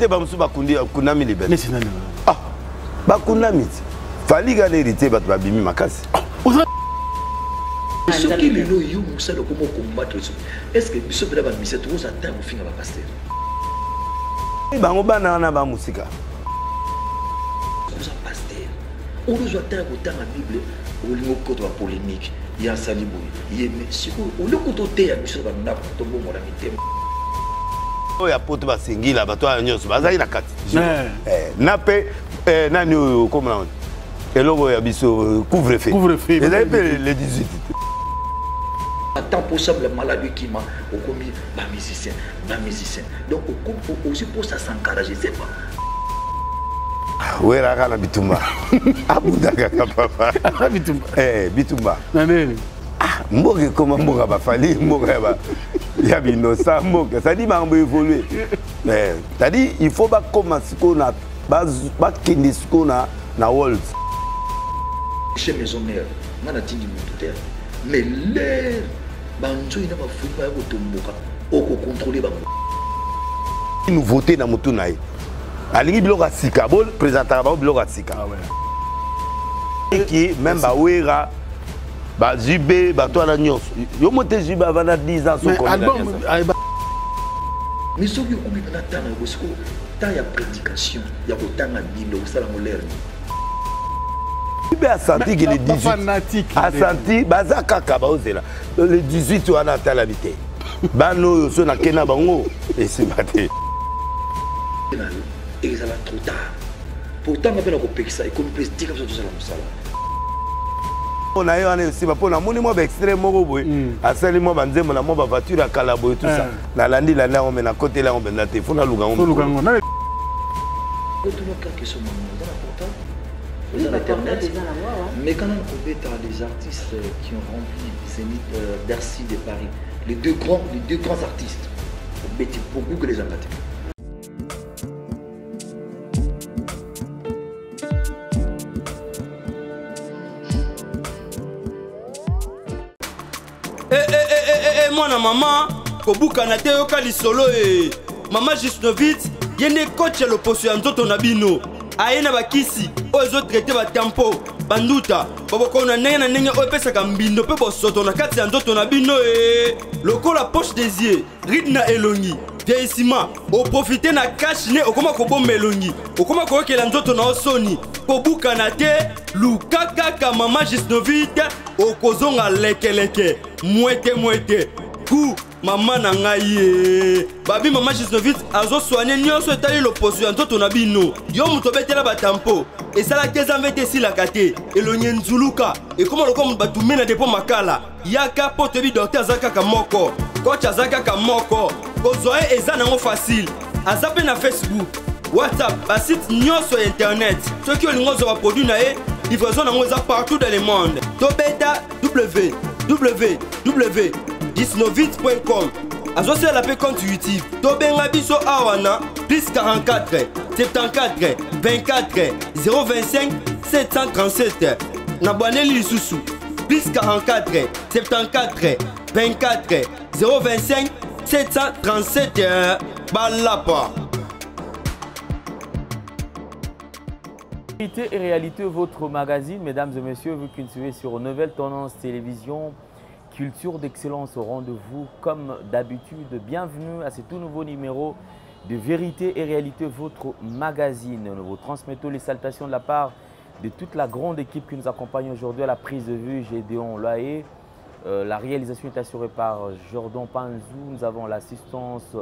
te bamosusu bakundami libele. Ah bakundami ti fali kaka hérité bato babimi makasi. Soki lelo yo mosala okoma okombattre biso est ce que biso mpena bamisa tokozwa ntango kofinga bapaster bango bana wana bamosika oza paster olozwa ntango kotanga bible olingi okota bapolémique ya asali boye. Ye me sikoyo oloko toteya biso na bandako tobongola mitema oyo apoto basengila bato wana nyonso bazali na kati. Eh. Eh, na mpe eh, nani oyo komona eloko ya biso couvre feu Couvre-feu, ezali mpe le 18 temps possible malade ekima okomi bamusicien bamusicien donc osi mposa s'encourage c'est pas. Weraka na bitumba. Abundakaka papa. Ah, bitumba. Eh, bitumba. Na nini Ah, mboka ekoma mboka bafali mboka ya binosa mboka. Sadi makambo évolue. Sadi il faut bakóma sikoyo na bakende sikoyo na na world chez maison mère nga natindi motu te mais lere banzoi na bafui baya kotomboka okokontrole bango. Nouveauté na motu na ye alingi biloko ya sika bopresentaka bango biloko ya sika Ah ouais. eki même bawera bazube bato wana nyonso. Yo mo te zube avanda 10 ans Mais soki okomi na ntana yango siko temps ya prédication ya kotanga bino osalango lere zube asanti ke le Ba- ba 18 fanatique. asanti baza kaka baozela le 18 wana atalabi te bana oyo so nakei na bango. Esimba te na ezala trop tard. Pourtanga mpe na kopekisa ekomi mpe tika biso tosala mosala mpo na ye wana esimba. Mpo namoni mwa baextrait moko boye asali mwa banzembo na mwa bavoiture ya kala boye tusa Eh. nalandi landi yango me nakoteli yango mpenza te. Fo naluka yango na internet. mais quand même kobeta les artistes euh, qui ont rempli Zénith euh, Bercy de Paris. Les deux grands les deux grands artistes. Obeti pour google ezanga mama kobukana te yoka lisolo e. Mama jusnovit ye nde ya loposo ya nzoto na bino. Aye na bakisi oyo ezotraite batampo banduta. Babokolo na ndenge na ndenge oyo epesaka mbindo mpe bosoto na kati ya nzoto na bino e. Lokola poche desier ride na elongi. Vieisima oprofite na kashe ne okóma kobomba elongi. Okóma koyokela nzoto na yo soni kobukana te luka kaka mama gisnovite okozonga lekeleke. Mwete mwete ku mama na ngai ye. Babi mama gisnovit azoswane nyonso etali loposo ya nzoto na bino. Yo moto obetela batampo esalaki eza mve te esilaka te elongi nzuluka ekóma lokola moto batume na depo makala. Yaka mpo toyebi dokter aza kaka moko coach aza kaka moko kozwa ye eza nango facile. Aza mpe na facebook whatsapp basite nyonso ya internet. Soki olingi ozwa baproduit na ye livraison nango eza partout dans le monde. Tobeta www disnovit.com azosalela mpe compte youtube tobenga biso awa na plus 44 74 24 025 737 na bwaneli lisusu plus 44 74 24 025 737 balapa. Vérité et réalité, votre magazine, mesdames et messieurs, vous cultivez sur Nouvelle Tendance Télévision, culture d'excellence au rendez-vous comme d'habitude. Bienvenue à ce tout nouveau numéro de Vérité et réalité, votre magazine. Nous vous transmettons les salutations de la part de toute la grande équipe qui nous accompagne aujourd'hui à la prise de vue, Gédéon Loaé. Euh, la réalisation est assurée par Jordan Panzou. Nous avons l'assistance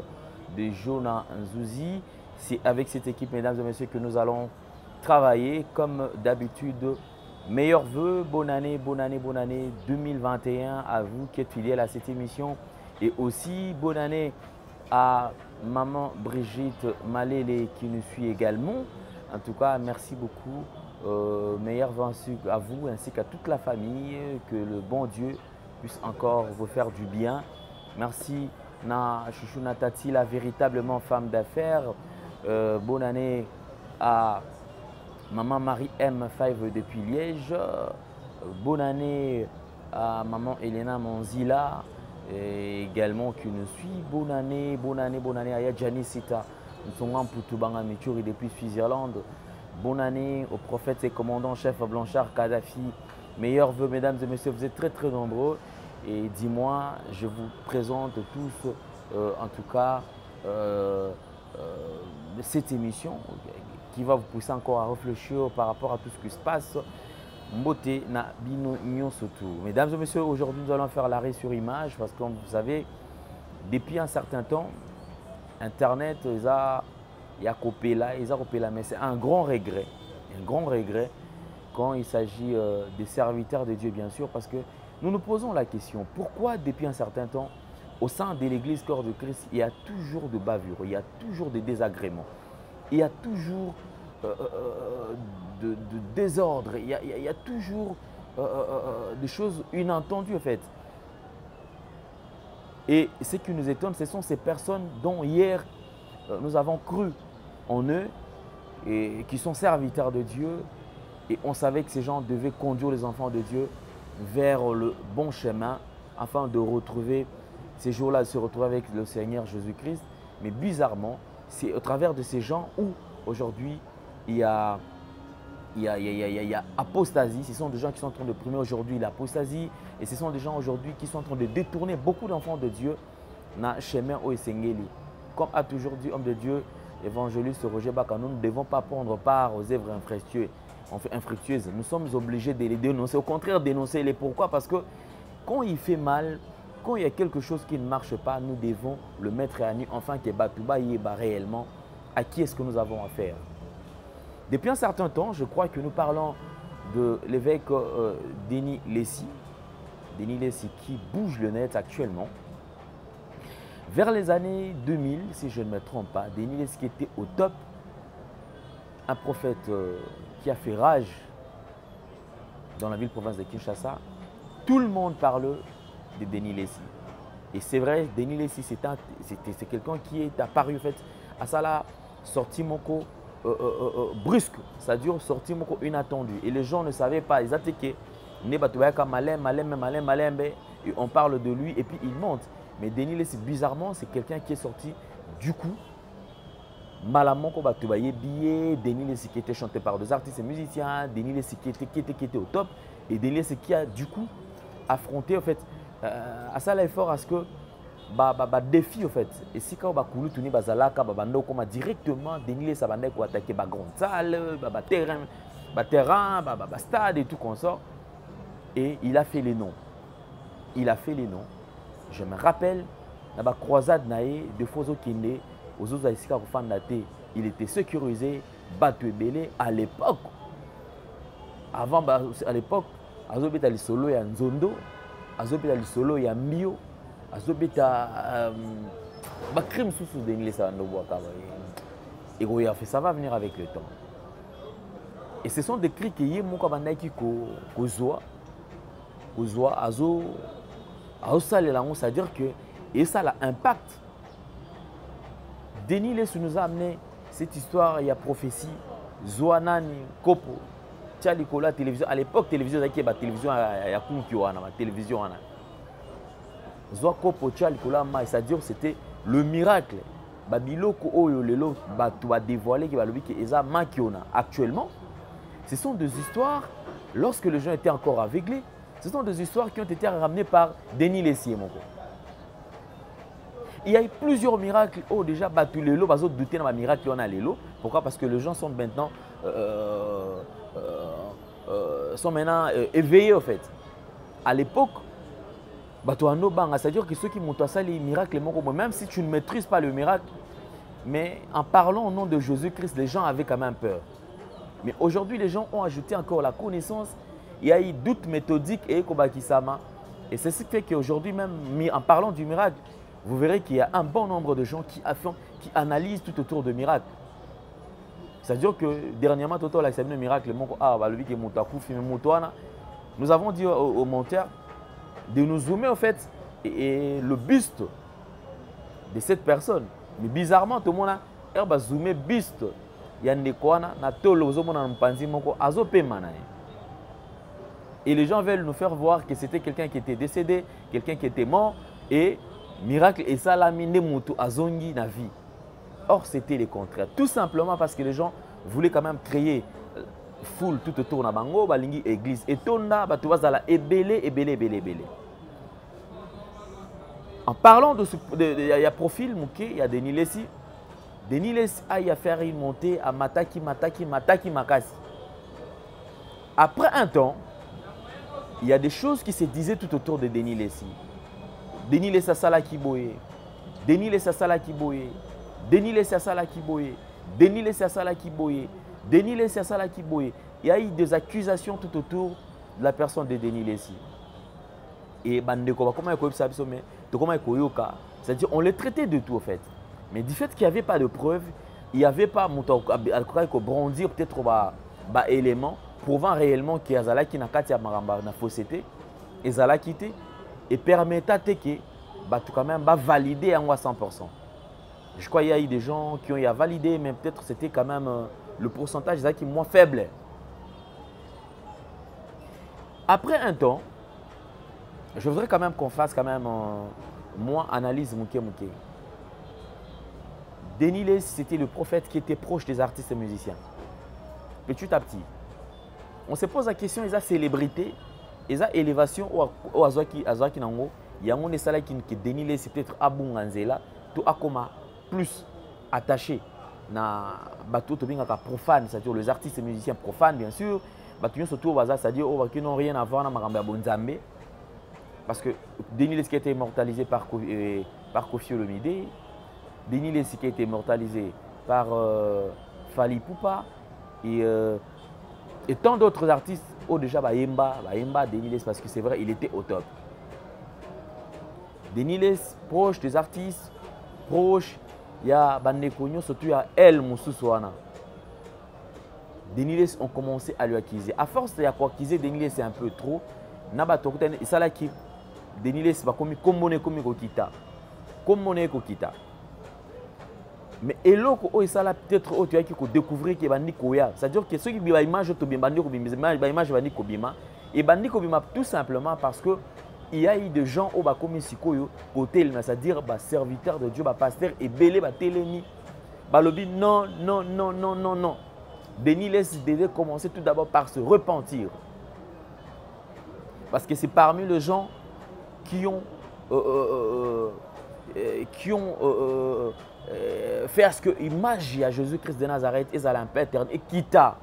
de Jonah Nzouzi. C'est avec cette équipe, mesdames et messieurs, que nous allons travailler comme d'habitude. Meilleurs vœux, bonne année, bonne année, bonne année 2021 à vous qui êtes fidèles à cette émission. Et aussi bonne année à maman Brigitte Malélé qui nous suit également. En tout cas, merci beaucoup. Euh, meilleurs vœux à vous ainsi qu'à toute la famille. Que le bon Dieu puisse encore vous faire du bien. Merci na Chouchou Natati, la véritablement femme d'affaires. Euh, bonne année à Maman Marie M5 depuis Liège. Euh, Bonne année à Maman Elena Monzila et également qui nous suit. Bonne année, bonne année, bonne année à Yadjani Sita Nsonga Mpoutubanga Mituri depuis Suisse-Irlande. Bonne année au prophète et commandant-chef Blanchard Kadhafi. Meilleurs vœux, mesdames et messieurs, vous êtes très très nombreux. Et dis-moi, je vous présente tous, euh, en tout cas, euh, cette émission qui va vous pousser encore à réfléchir par rapport à tout ce qui se passe. Mesdames et messieurs, aujourd'hui nous allons faire l'arrêt sur image parce que vous savez, depuis un certain temps, Internet, il a coupé là, il là, mais c'est un grand regret, un grand regret quand il s'agit euh, des serviteurs de Dieu, bien sûr, parce que nous nous posons la question, pourquoi depuis un certain temps, au sein de l'Église Corps de Christ, il y a toujours de bavures, il y a toujours des désagréments, il y a toujours euh, euh, de, désordre, il y a, toujours des choses inattendues en fait. Et ce qui nous étonne, ce sont ces personnes dont hier nous avons cru en eux et qui sont serviteurs de Dieu. Et on savait que ces gens devaient conduire les enfants de Dieu vers le bon chemin afin de retrouver ces jours-là, de se retrouver avec le Seigneur Jésus-Christ. Mais bizarrement, c'est au travers de ces gens où aujourd'hui il y a, apostasie. Ce sont des gens qui sont en train de primer aujourd'hui l'apostasie. Et ce sont des gens aujourd'hui qui sont en train de détourner beaucoup d'enfants de Dieu dans le chemin au Sengeli. Comme a toujours dit homme de Dieu, évangéliste Roger Baka, nous ne devons pas prendre part aux œuvres infructueuses. Nous sommes obligés de les dénoncer. Au contraire, dénoncer les pourquoi? Parce que quand il fait mal, quand il y a quelque chose qui ne marche pas, nous devons le mettre à nu, enfin que Batouba y est réellement à qui est-ce que nous avons affaire. Depuis un certain temps, je crois que nous parlons de l'évêque euh, Denis Lessi, Denis Lessi qui bouge le net actuellement. Vers les années 2000, si je ne me trompe pas, Denis Lessi était au top, un prophète euh, qui a fait rage dans la ville-province de Kinshasa. Tout le monde parle de Denis Lessi. Et c'est vrai, Denis Lessi, c'est quelqu'un qui est apparu en fait à ça là, sorti Moko, euh, euh, euh, brusque, ça dure sortir inattendu. Et les gens ne savaient pas, ils attaquaient. Et on parle de lui et puis il monte. Mais Denis bizarrement, c'est quelqu'un qui est sorti du coup. Malamon ko batubaye billet, Denis Lessi qui était chanté par deux artistes et musiciens, Denis Lessi qui était, qui était au top, et Denis Lessi qui a du coup affronté en fait, à ça l'effort à ce que ba, ba, ba défi en fait. Esika oyo bakulu tuni bazalaka babanda okoma directement denilesa bandaki koatake bagrande salle baterrain ba ba, ba, ba stade et tout consort et il a fait les noms. Il a fait les noms. Je me rappelle na bacroisade na ye de fois ozokende ozozwa esika kofanda te il était sécurisé bato ebele à l'époque. Avant à l'époque azobeta lisolo ya nzondo azobeta lisolo ya mbio azobeta um, bacrime susu denilesaka ndobwaka ekoya fait ça va venir avec le temps. Et ce sont des cris ke ye moko abandaki kozwa kozwa azosalela yango c'est à dire que esala impact. Denis lesu nous a amené cette histoire ya prophétie. Zwa nani kopo tia télévision à l'époque télévision ezalaki batélévision ya kunki wana batélévision wana. Zwa kopo c'est-à-dire c'était le miracle. Babiloko oyo lelo bato badévoileki balobi ke eza maki ona actuellement ce sont des histoires lorsque les gens étaient encore aveuglés ce sont des histoires qui ont été ramenées par Denis Lessier il y a eu plusieurs miracles. Oh déjà bato lelo bazo douter na bamiracle wana lelo. Pourquoi? Parce que les gens sont maintenant euh, euh, euh, sont maintenant euh, éveillés en fait. À l'époque c'est-à-dire que ceux qui montent à ça les miracles même si tu ne maîtrises pas le miracle mais en parlant au nom de Jésus-Christ les gens avaient quand même peur. Mais aujourd'hui les gens ont ajouté encore la connaissance. Il y a eu doute méthodique et kobakisama et c'est ce qui fait qu'aujourd'hui même en parlant du miracle vous verrez qu'il y a un bon nombre de gens qui, qui analysent tout autour de miracles c'est-à-dire que dernièrement, Toto a le miracle, ah, nous avons dit au monteur de nous zoomer en fait et, le buste de cette personne. Mais bizarrement, tout le monde a bah, zoomé buste. Il y a des na tolo moko Et les gens veulent nous faire voir que c'était quelqu'un qui était décédé, quelqu'un qui était mort et miracle et ça l'a mis mutu azongi na vie. Or, c'était le contraire. Tout simplement parce que les gens voulaient quand même créer euh, foule tout autour de bango, balingi église. Et tonda, bato bazala ebele, ebele, ebele, ebele. En parlant de il y a profil il y a Denis Lessi. Denis Lessi a fait une montée à Mataki, Mataki, Mataki, Makasi. Après un temps, il y a des choses qui se disaient tout autour de Denis Lessi. Denis Lessi Sala Kiboye, Denis Lessi Sala deni lesi asalaki boye deni lesi asalaki boye deni lesi asalaki boye il y a eu des accusations tout autour de la personne de deni lesi et bandeko bakoma ekoyebisa biso me tokoma ekoyoka c'est-à-dire on les traitait de tout au fait. Mais du fait qu'il n'y avait pas de preuves il n'y avait pas moto akokaki kobrandir peut-être baélément prouvant réellement ke azalaki na kati ya makambo na fausseté ezalaki te epermeta te ke bato quand même bavalider yango à 100 pourcent Je crois qu'il y a eu des gens qui ont a validé, mais peut-être c'était quand même euh, le pourcentage qui moins faible. Après un temps, je voudrais quand même qu'on fasse quand même euh, moins analyse Mouké Mouké. Denis c'était le prophète qui était proche des artistes et musiciens. Petit à petit. On se pose la question, ils ont célébrité, ils ont élévation au Azwaki Nango. Il y a un qui Denis c'est peut-être Abou Nganzela, tout Akoma plus attaché na bateau tobingaka profane, c'est-à-dire les artistes et musiciens profanes bien sûr. Bateau surtout au c'est-à-dire oh, qui n'ont rien à voir na makambo Bonzambe. Parce que Denis qui a été immortalisé par, euh, par Kofi Olomide, Denis a été immortalisé par euh, Fali Poupa et, euh, et tant d'autres artistes. Oh déjà Bayemba, Bayemba, parce que c'est vrai, il était au top. Denis Lessi, proche des artistes, proche, il y a Bandeko surtout il y a El Moussousouana. Denis Lessi ont commencé à lui accuser. À force de accuser Denis Lessi un peu trop, Nabato, il s'est Denis Lessi bakomi kombone komi kokita. Kombone kokita. mais eloko oyo esala peut-être oyo toyaki kodécouvrir ke c'est-à-dire ke soki baimage oyo tobandi kobima baimage ebandi kobima ebandi kobima tout simplement parce que il y a eu des gens oyo bakomi sikoyo kotelema c'est-à-dire baserviteur de dieu bapaster ebele batelemi balobi non non non non non non denis les devait commencer tout d'abord par se repentir parce que c'est parmi les gens qui ont euh, euh, euh, qui ont euh, faire ce que l'image à Jésus-Christ de Nazareth et à l'Impère et quitta.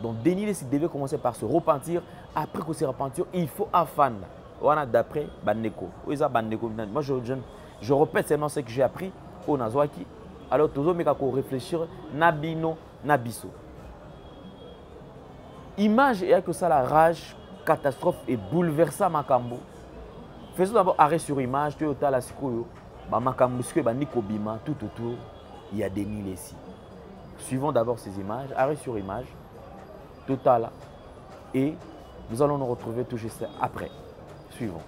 Donc Denis devait commencer par se repentir. Après se repentir, il faut afan. Voilà d'après Bandeko. Moi je, je, je répète seulement ce que j'ai appris au Nazwaki. Alors toujours mais qu'on réfléchir nabino nabiso. Image et que ça la rage, catastrophe et bouleversa Makambo. Faisons d'abord arrêt sur image, tu es la bamakambo soki ebandi kobima tout autour il y a des mille ici suivons d'abord ces images arrêt sur image totala et nous allons nous retrouver tout juste après. Suivons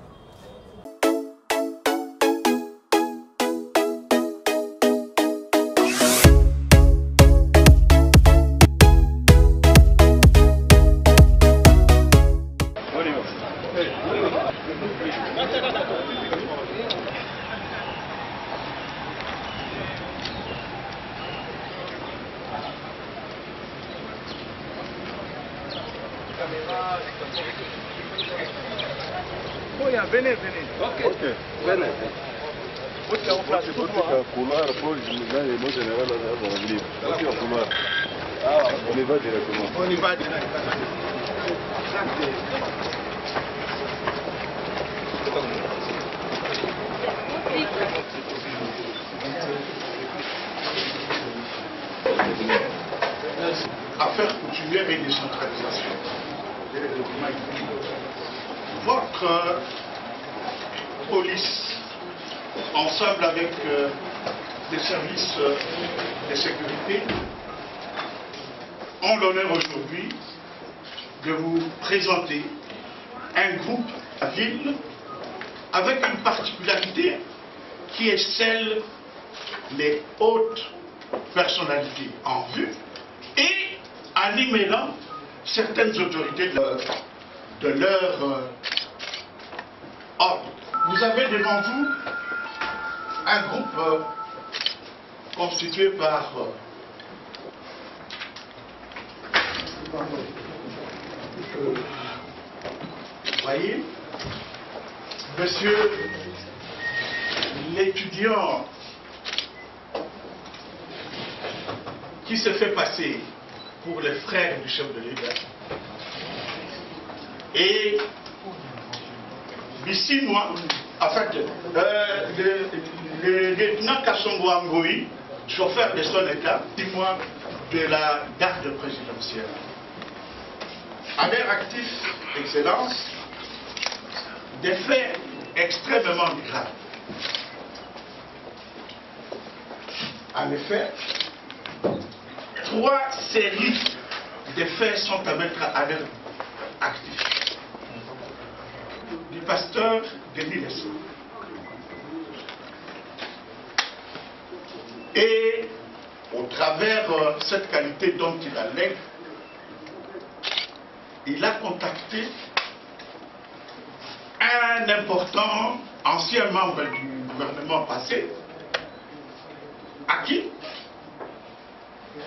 Votre police, ensemble avec euh, les services euh, de sécurité, ont l'honneur aujourd'hui de vous présenter un groupe à ville avec une particularité qui est celle des hautes personnalités en vue et en y certaines autorités de, leur euh, ordre. Vous avez devant vous un groupe euh, constitué par euh, euh, voyez, monsieur l'étudiant qui se fait passer pour le frère du chef de l'État et d'ici moi, en fait, euh, le, lieutenant Kassongo Amgoui, chauffeur de son État, dix mois de la garde présidentielle. À actif, Excellence, des faits extrêmement graves. En effet, trois séries de faits sont à mettre à l'air actif. Pasteur Denis Lesson. Et au travers euh, cette qualité dont il a l'air, il a contacté un important ancien membre du gouvernement passé, à qui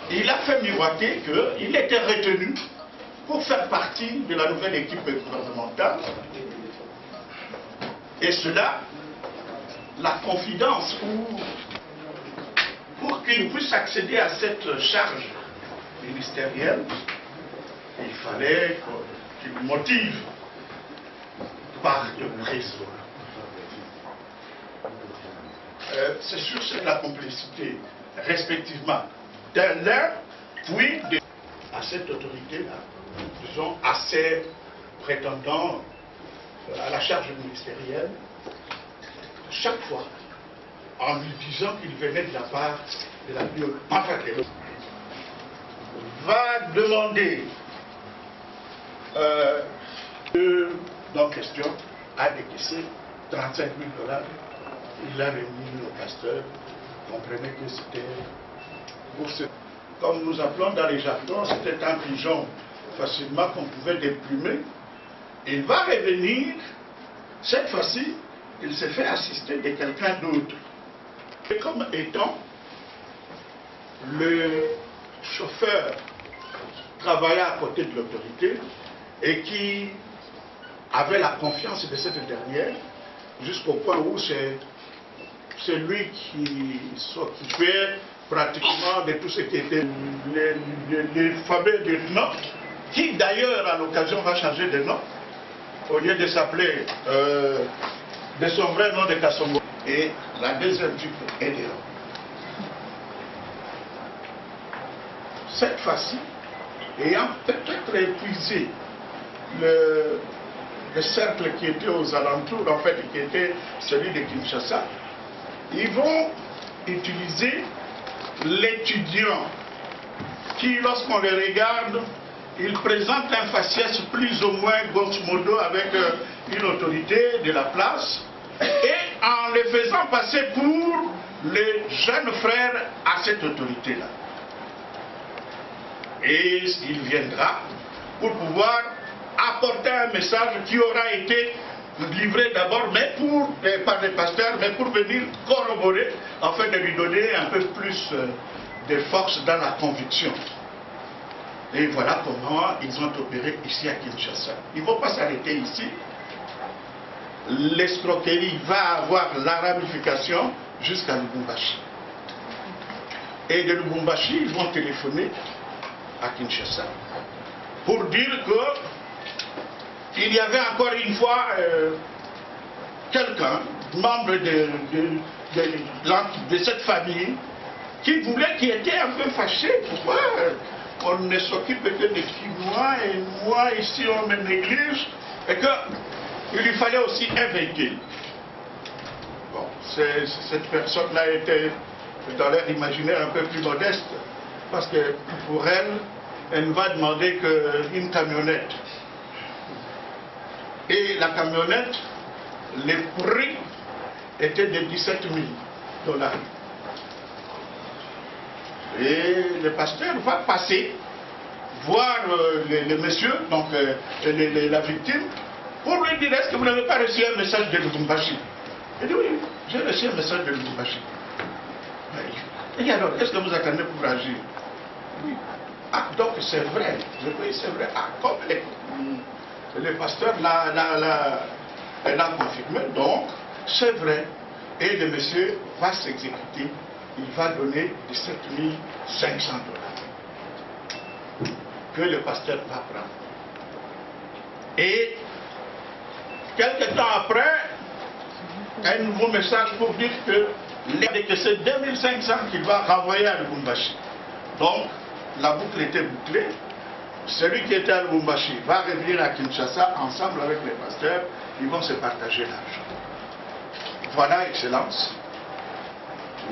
il a fait miroiter qu'il était retenu pour faire partie de la nouvelle équipe gouvernementale. Et cela, la confidence ou pour qu'il puisse accéder à cette charge ministérielle, il fallait qu'il motive par de raison. Euh, C'est sur cette la complicité, respectivement, d'un l'un, puis de, à cette autorité-là, disons, à ces prétendants à la charge ministérielle, chaque fois, en lui disant qu'il venait de la part de la que- va demander euh, dans question à décaisser 35 000 dollars. Il l'a remis au pasteur. Comprenez que c'était pour ce. Comme nous appelons dans les jargons, c'était un pigeon facilement qu'on pouvait déplumer. Il va revenir, cette fois-ci, il s'est fait assister de quelqu'un d'autre. Et comme étant le chauffeur travaillait à côté de l'autorité et qui avait la confiance de cette dernière jusqu'au point où c'est lui qui s'occupait pratiquement de tout ce qui était les, fameux qui d'ailleurs à l'occasion va changer de nom, au lieu de s'appeler euh, de son vrai nom de Kassongo. Et la deuxième type est dehors. Cette fois-ci, ayant peut-être épuisé le, le cercle qui était aux alentours, en fait, qui était celui de Kinshasa, ils vont utiliser l'étudiant qui, lorsqu'on le regarde, il présente un faciès plus ou moins grosso modo avec euh, une autorité de la place et en le faisant passer pour le jeune frère à cette autorité-là. Et il viendra pour pouvoir apporter un message qui aura été livré d'abord, mais pour, eh, par les pasteurs, mais pour venir corroborer, afin de lui donner un peu plus euh, de force dans la conviction. Et voilà comment ils ont opéré ici à Kinshasa. Ils ne vont pas s'arrêter ici. L'escroquerie va avoir la ramification jusqu'à Lubumbashi. Et de Lubumbashi, ils vont téléphoner à Kinshasa pour dire que il y avait encore une fois euh, quelqu'un, membre de, cette famille, qui voulait, qui était un peu fâché. Pourquoi euh, on ne s'occupe que de moi et moi ici on me néglige et qu'il lui fallait aussi un véhicule. Bon, cette personne-là était dans l'air imaginaire un peu plus modeste parce que pour elle, elle ne va demander qu'une camionnette. Et la camionnette, le prix était de 17 000 dollars. Et le pasteur va passer, voir euh, le, monsieur, donc euh, la victime, pour lui dire est-ce que vous n'avez pas reçu un message de Lubumbashi Il dit oui, j'ai reçu un message de Lubumbashi. Et alors, qu'est-ce que vous attendez pour agir? Oui. Ah, donc c'est vrai. Je oui, c'est vrai. Ah, comme les, le pasteur l'a confirmé, donc c'est vrai. Et le monsieur va s'exécuter. Il va donner 17 500 dollars que le pasteur va prendre. Et quelques temps après, un nouveau message pour dire que, c'est 2500 qu'il va renvoyer à Lubumbashi. Donc, la boucle était bouclée. Celui qui était à Lubumbashi va revenir à Kinshasa ensemble avec les pasteurs. Ils vont se partager l'argent. Voilà, Excellence.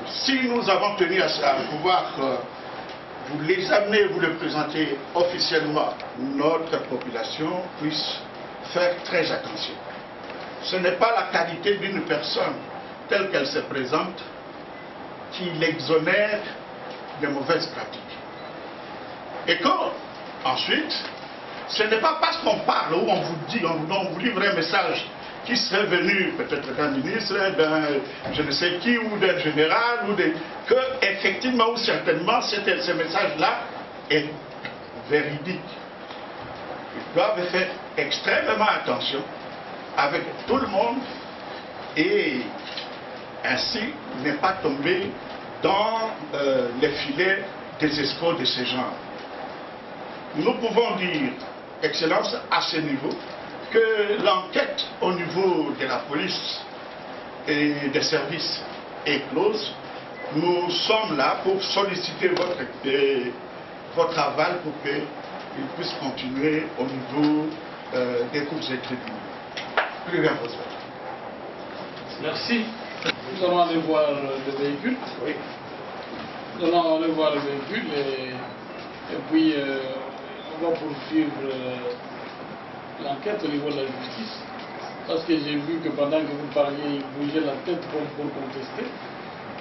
Si nous avons tenu à, pouvoir euh, vous l'examiner, vous le présenter officiellement, notre population puisse faire très attention. Ce n'est pas la qualité d'une personne telle qu'elle se présente qui l'exonère de mauvaises pratiques. Et que, ensuite, ce n'est pas parce qu'on parle ou on vous dit, on vous livre un message qui serait venu peut-être d'un ministre, d'un je ne sais qui, ou d'un général, ou des, que effectivement ou certainement ce message-là est véridique. Ils doivent faire extrêmement attention avec tout le monde et ainsi ne pas tomber dans euh, les filets des escrocs de ce genre. Nous pouvons dire, Excellence, à ce niveau, que l'enquête au niveau de la police et des services est close. Nous sommes là pour solliciter votre, euh, votre aval pour qu'il puisse continuer au niveau euh, des cours et tribunaux. Merci. Nous allons aller voir le véhicule. Oui. Nous allons aller voir le véhicule et, et puis euh, on va poursuivre euh, l'enquête au niveau de la justice. Parce que j'ai vu que pendant que vous parliez, il bougeait la tête pour, pour contester.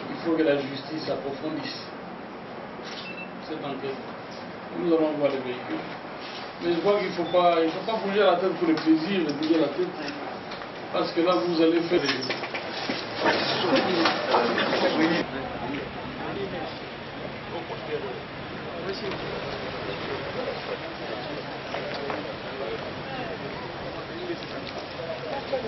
Il faut que la justice approfondisse cette enquête. Nous allons voir le véhicule. Mais je vois qu'il ne faut, pas- faut pas bouger la tête pour le plaisir de bouger la tête. Parce que là, vous allez faire des...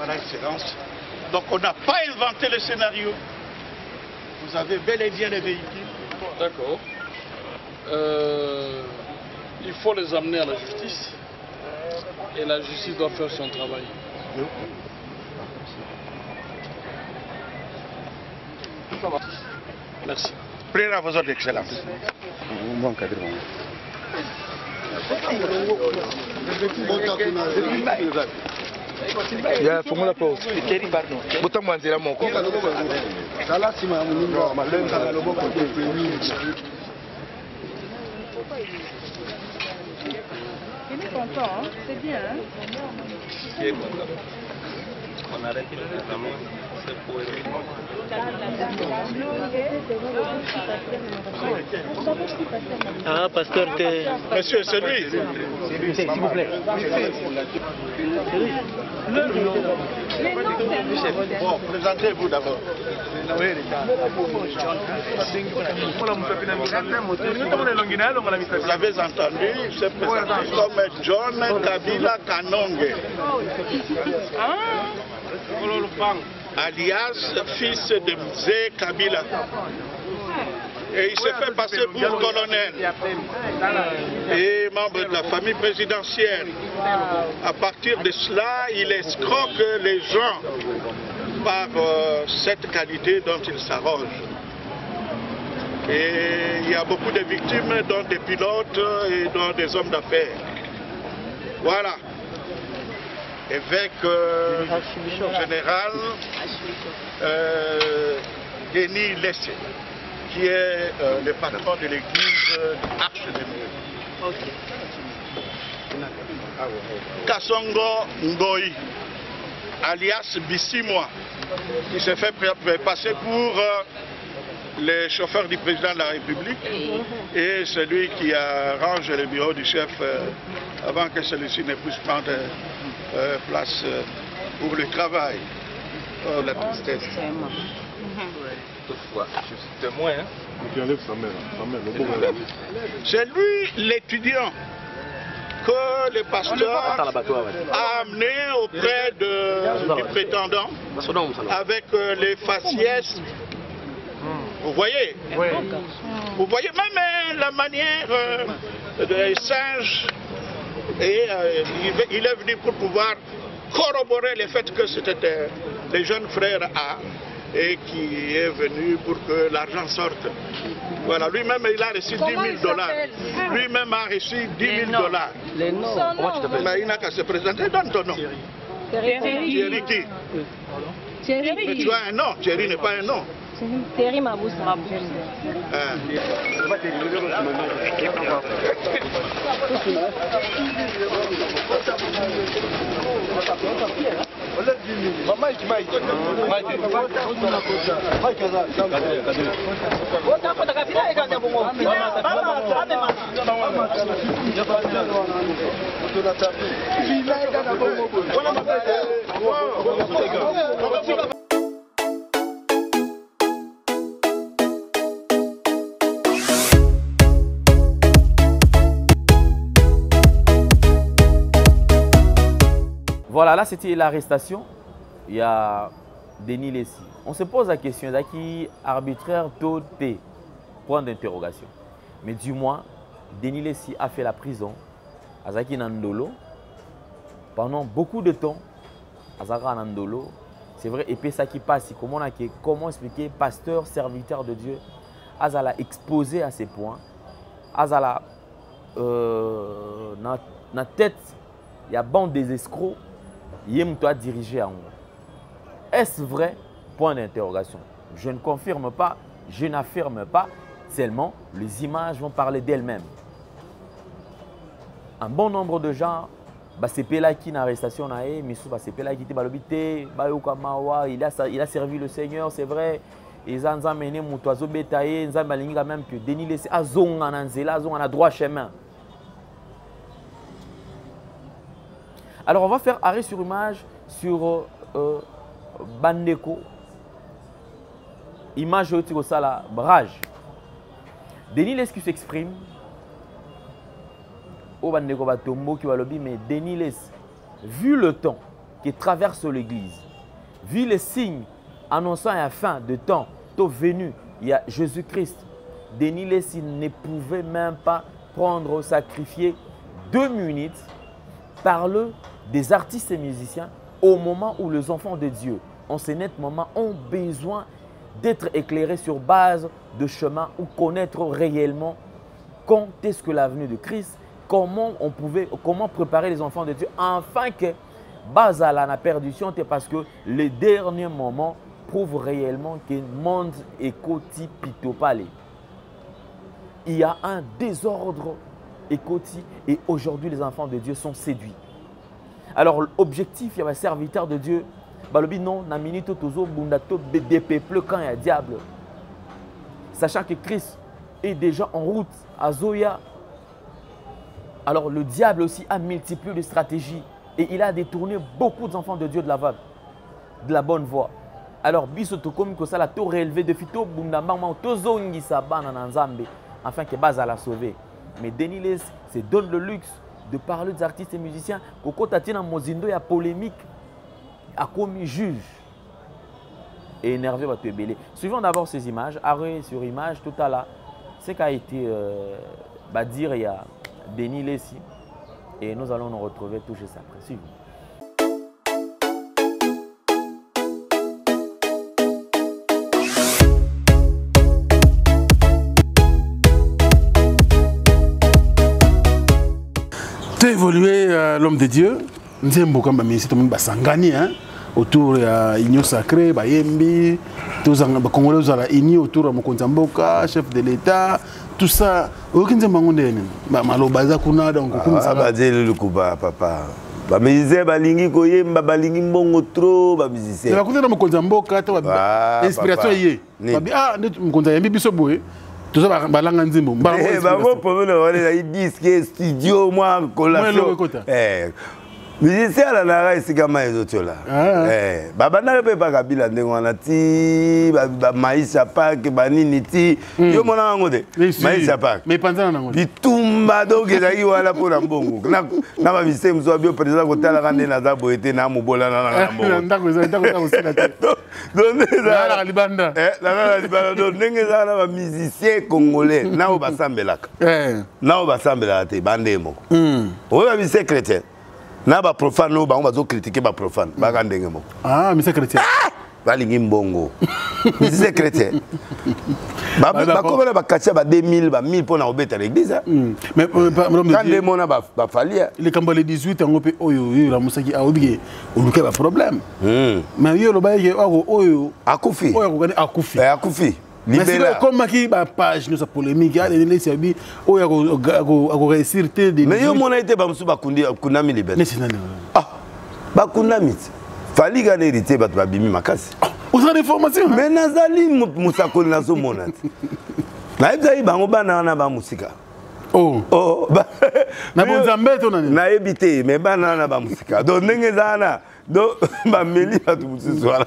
Voilà, Excellence. Donc on n'a pas inventé le scénario. Vous avez bel et bien les véhicules. d'accord. Euh, il faut les amener à la justice. Et la justice doit faire son travail. Merci. Priez à vos ordres, Excellence. ya fungola pose botambwa nzela moko zala nsima ya moninga loboko Il est content, c'est bien. Hein? Ah, pasteur, t'es... Monsieur, c'est lui. S'il vous plaît. Bon, présentez-vous d'abord. Vous l'avez entendu, il s'est présenté comme John Kabila Kanonge. Alias fils de Mzee Kabila. Et il s'est fait passer pour colonel et membre de la famille présidentielle. À partir de cela, il escroque les gens par euh, cette qualité dont il s'arroge. Et il y a beaucoup de victimes, dont des pilotes et dont des hommes d'affaires. Voilà. Évêque euh, général euh, Denis Lessé. qui est euh, le patron de l'église Arche de Noé. Kassongo Ngoï, alias Bissimwa, qui s'est fait passer pour euh, le chauffeur du président de la République et celui qui arrange le bureau du chef avant que celui-ci ne puisse prendre euh, place euh, pour le travail. Oh, la tristesse. Toutefois, je suis témoin. Hein. C'est lui l'étudiant que le pasteur a amené auprès de- du prétendant avec euh, les faciès. Vous voyez? Vous voyez même la manière des singes. Et euh, il est venu pour pouvoir corroborer le fait que c'était euh, le jeune frère A et qui est venu pour que l'argent sorte. Voilà, lui-même il a reçu 10 000 Comment il dollars. s'appelle Lui-même a reçu 10 000 dollars. Les noms. Mais il n'a qu'à se présenter. Donne ton nom. Thierry. Thierry qui? Mais Thierry. tu as un nom. Thierry n'est pas un nom. teri mabusaka busa Thank you. Voilà, là c'était l'arrestation. Il y a Denis Lessi. On se pose la question, est qui arbitraire T Point d'interrogation. Mais du moins, Denis Lessi a fait la prison à Zaki Nandolo pendant beaucoup de temps. À Zaka Nandolo, c'est vrai, et puis ça qui passe, comment, on a, comment expliquer pasteur, serviteur de Dieu, Azala exposé à ces points, Azala euh, na, na tête, il y a bande des escrocs, Yem doit diriger en haut. Est-ce vrai? Point d'interrogation. Je ne confirme pas, je n'affirme pas, seulement les images vont parler d'elles-mêmes. Un bon nombre de gens, basepelaki na arrestation na ye misu basepelaki te balobi te mawa il a, a servi le seigneur c'est vrai nzambe ene moto azobeta ye nzambe alingi quand même que lesi azonga na nzela azonga droit chemin alors on va faire arrêt sur image sur euh, bandeko. Image oyo ti kosala brage denis les qui s'exprime. Oyo bandeko batomboki balobi mais denis les vu le temps qui traverse l'église vu les signes annonçant la fin de temps tôt venu il y a jésus christ denis les il ne pouvait même pas prendre sacrifier deux minutes parle des artistes et musiciens au moment où les enfants de Dieu, en ce net moment, ont besoin d'être éclairés sur base de chemin ou connaître réellement quand est-ce que l'avenue de Christ, comment on pouvait, comment préparer les enfants de Dieu afin que base à la perdition, parce que les derniers moments prouvent réellement que le monde est pitopale. Il y a un désordre écouti et aujourd'hui les enfants de Dieu sont séduits. Alors l'objectif, il y a un serviteur de Dieu, balobi non, na minute tozo bundato dépeuple quand il y a diable. Sachant que Christ est déjà en route à Zoya. Alors le diable aussi a multiplié de stratégies et il a détourné beaucoup d'enfants de Dieu de la de la bonne voie. Alors biso tokomi kosala to relevé de fito bunda mbangma tozongisa bana na nzambe afin que baza la sauver. Mais Denis Les se donne le luxe de parler des artistes et musiciens. Koko Tatina Mozindo, il y a polémique, a commis juge. Et énervé, va te belé. Suivons d'abord ces images, arrêt sur image, tout à l'heure. Ce qu'a été euh, bah dire, il y a Denis. Et nous allons nous retrouver tout juste après. Suivons. As évolué euh, l'homme de Dieu. Nzembo kamba ministre tomoni basangani hein. Autour ya union sacré bayembi tozanga bacongolais ozala uni autour ya mokonzi ya mboka chef de l'état tout ça. Oyoki nzembo yango ndeni Ba- maloba eza kuna donc okumisaka bazeli lukuba papa. Bamusicien balingi koyemba balingi mbongo tro bamusicien bakuti na mokonzi ya mboka to Ah, inspiration ye Nini? babi ah nde mokonzi ayembi biso boye toza balanga nzembo eh, bango probleme na wana ezali diske studio mwa collation. musicien alandaka esika mai ezotiola. Eh, Babandaka mpe bakabila ndenge wana ti bamaïs ya park banini ti. Yo mona yango te maïs ya park. Bitumba donk ezalaki wana mpona mbongo. Na bamisien mosusu abio président kotalaka nde naza boye te na mobolana nanga na mbongonazalibanda eh, don ndenge ezalaka na bamusicien congolais nao basambelaka. Nao basambelaka te bandeye moko oyo bamisien chrétien. na baprofane oyo bango bazokritike baprofane baka ndenge moko. Ah, ah! Balingi mbongo. Misise chrétien. Bakomela bakatia ba 2000 ba 1000 mpona kobeta l'église hmm. euh, kande mona bafalia likambo le 18 yango mpe oyo yo olamusaki aobike oluke baproblème hmm. mais yo olobayeke oyo akufi. akufi. Eh, Mais libela ekomaki bapage nyonso polémique alelesi abi oyo ako- akoréussir te mais yo 18. mona ete bamosusu bakundami libela neti nani Ah, bakundami ti falika na héritier bato babimi makasi. Oza na information me nazali musakoli nazomona te nayebisaki bango bana wana bamusika oh. Oh, ba- na bonzambe to nani nayebi te me bana wana bamusika donc ndenge eza wana donc bameli bato mosusu wana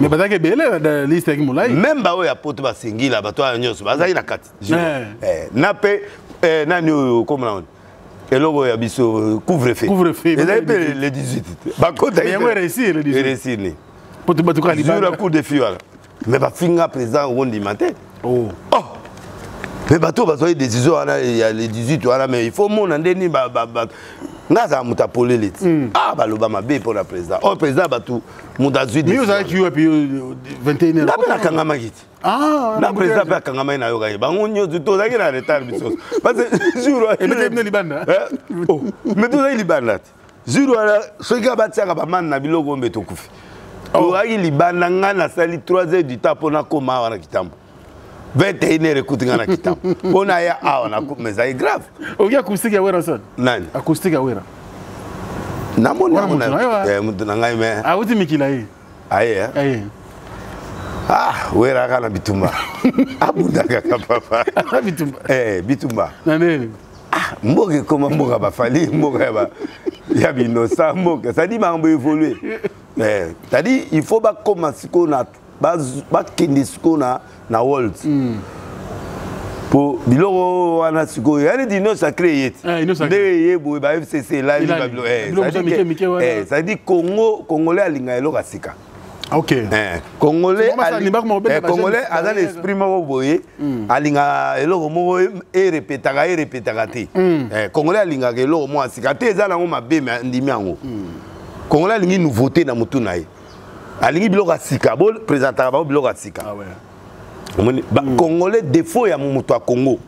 mais bazalaki ebele na liste yaki molai meme baoyo ya poto basengila bato wana nyonso bazalaki na kati Eh. Eh, na mpe eh, nani oyo komona wana? Eloko oyo ya biso couvre feu Couvre-feu, ezali bakota mpe le 18 te bakotaki yango eréussir le 18 eresir ni po batuka libanda. Cour de fille wana me bafinga président okondima te oh. Oh. Me bato bazwaki décision wana ya le 18 wana mais il faut mona ndeni ba- ba- ba- nga azala moto apolele ti. Ah baloba mabe mpo na président oyo président bato moto azwi mi décision. ozalaki yo epi 21 nga mpe nakangamaki ti ah na président mpe akangamaki nayokaki bango nyonso tozalaki na retard biso. Parce jour oh, me tozalaki libanda te jour wana soki batiaka bamane na biloko mbe tokufi. Tozalaki libanda ngai nasali 3 heures du temps mpo nakóma awa na kitambo 21 heures ekuti ngai na kitambo mpo naya awa na mais ezali grave. Oki acoustique ya wera son. Nani? Acoustique ya wera. Namoni Wana yango moto na ah. na- eh, na ngai me awuti mikila ye aye eh? aye. Ah weraka na bitumba. Abundaka ka papa. Bitumba. Eh, bitumba. Na nini? Mboka ekoma mboka bafali mboka ya ba- ya binosa mboka. Sadi makambo évolue. Eh, tadi il faut bakóma sikoyo na bakende sikoyo na, na world mm. po biloko wana sikoyo yani di nyonso acré ye ti nde eye boye ba fcc elaliadi eh, eh, congo congolais alinga eloko asika eh, congolais aza na esprit moko boye. Alinga eloko moko erepetaka erepetaka te. Congolais alingaka eloko moko asika te eza nango mabe ndimi yango. Congolais alingi nouveauté na motu na ye. Alingi biloko ya sika. Bopresentaka bango biloko ya sika. Ah omoni bacongolais défaut ya moto ya congo.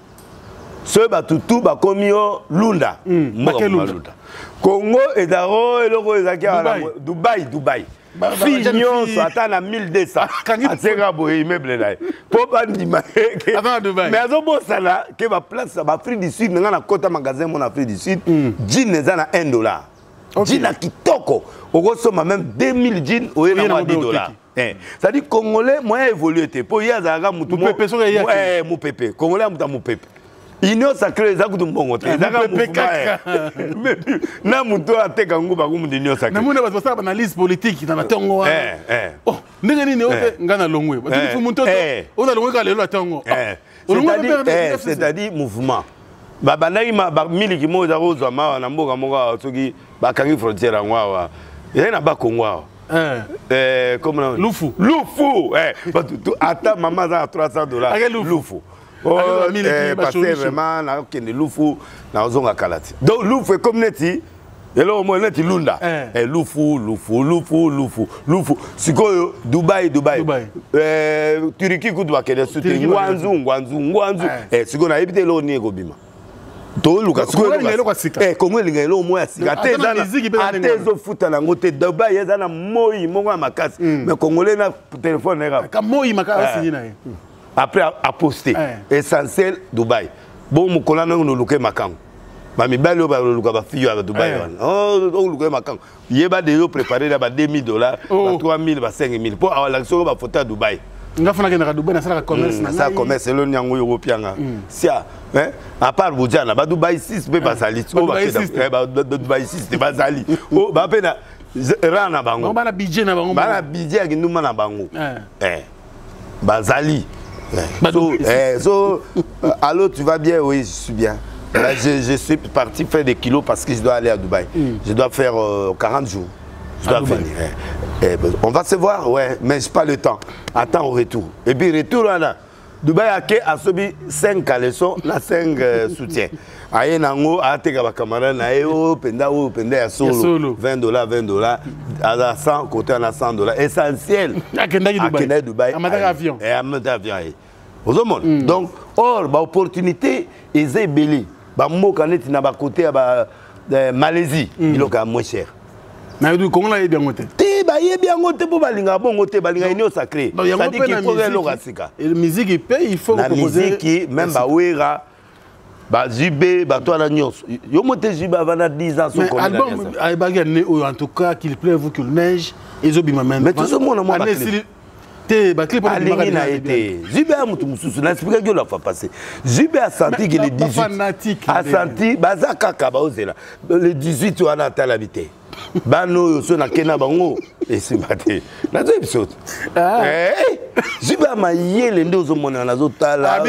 Soki bato tu bakomi yo lunda. Mboka bake moma lunda. lunda. Congo ezako eloko ezalaki Dubai. dubai jeune nyonso ata na 1200 Akangi- ateka boye immeuble na ye. Mpo bandima ye ke- Aza na Dubai. mais azobosana ke baplace ya baafrique du sud nga na kota magasin mo na afrique du sud jean eza na 1 dollar okay. jin na kitoko. Okosomba même 2000 jin oyena mwa 10 dollars. Eh, Cestadire congolais moyen évolue te. Mpo ye azalaka mutu mopepe eh, congolais ya moto ya mopepe union sacré eza kutu mbongo te. Ah, Ezaka eh. na motu ateka ngo bakumutu union sacrénamoni bato basala banalyse politique na batongo wana. Oh, ndenge nini? Ope ngai na longwe. Mutu oyo na longwe kaka lelo atongo. Ah, c'est-à-dire mouvement. Babandaki miliki moko eza kozwa mawa na mboka moko soki bakangi frontière yango awa. Ezali na bakongo awa. Eh, on- Lufu. lufu eh, ata mama aza na 300 dollars. Ake lufu. bamiliki, parce vraiment nakokende lufu nazonga kala ti donc lufu ekomi neti eloko moko neti lunda. Eh. Eh, lufu lufu lufu lufu lufu. Sikoyo dubai dubai. Eh, turiki kutu bakende su te Turiki ngwanzu. Ngwanzu ngwanzu. Eh. Eh, sikoyo nayebi te eloko nini ekobima toluka sika. kongo elinga eloko moko ya sika. Ata ate ezofuta nango te. Dubai eza na moi moko ya makasi. Mais congolais na telefone eka ka moi makasi osinyi na ye. Après a- aposte essentiel dubai. Bo mokolo nango noluka ye makango bamibali oyo baloluka bafille ya dubai Eh. wana. Oluka ye makango. Yeba de yo préparé na ba 2000 dollars ba 3000 ba 5000 mpo awalakisi oyo bafoto ya dubai nga fana akendaka dubai nasalaka commerce na nasala commerce eloni yango oyo opianga sia à part bujana badubai 6 mpe bazali. Oyo Badubai bakenda- six te. ba- badubai 6 te bazali. Oyo bape na ran na bango. Bana budget na bango bana budget ya kinduma na bango. Eh. Eh, bazali. Eh, so, euh, allô, tu vas bien? Oui, je suis bien. Là, je, je suis parti faire des kilos parce que je dois aller à Dubaï. Je dois faire euh, 40 jours. Je À dois Dubaï. venir. eh. Ben, on va se voir, ouais, mais je n'ai pas le temps. Attends au retour. Et puis, retour là, Dubaï a que a sobi 5 caleçons, la 5 euh, soutiens. aye nango ateka bacamarade na ye oyo penda oyo penda ya solo solo. 20 dollars 20 dollars aza 100 côté ana 100 dollars essentiel akendaki dubai akendaki dubai amataka aye. avion Eh, amataka avion ozomona donc or baopportunité eza ebele bamboka neti na bakote ya ba malaisie biloko ya moins cher nayebi kongo nayebi yango te? Te bayebi yango te mpo balingaka bongo te balingaka nini osacré sadikikoza eloko ya sika. Miziki mpe ilfautna miziki même bawera bazube bato wana nyonso. Yo mo te zube avana 10 ans sokoalbum ayebaki ya nde oyo en tout cas qu'il plaît vous qu'il neige ezobima meme tozomona mwa te baclipalingi na eh ye te zube ya motu mosusu naexplikaki yo lafa passé zube asanti ke le 18 asanti eh baza kaka baozela. Le 18 wana atalabi te bana oyo so nakei na bango. Esimba te nazoyebi biso jibe ya mayele nde ozomonana nazotala